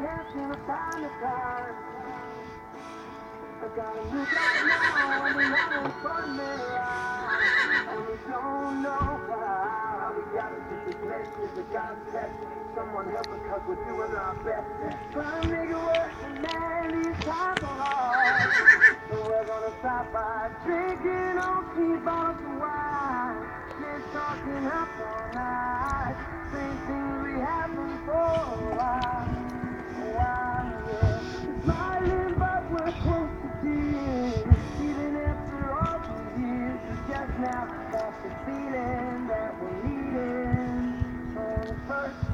can't seem to find the. I gotta look right now, and we don't know how. We gotta the blessings of God's test. Someone help us, cause we're doing our best. Make it man, these times are hard. So we're gonna stop by drinking on cheap bottles of wine. Talking up all night. Same things we haven't for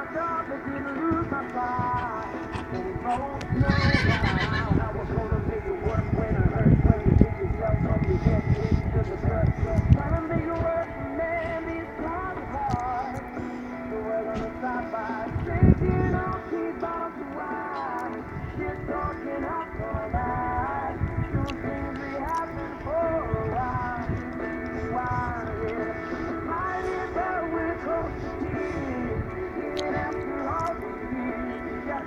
I'm not lose my mind.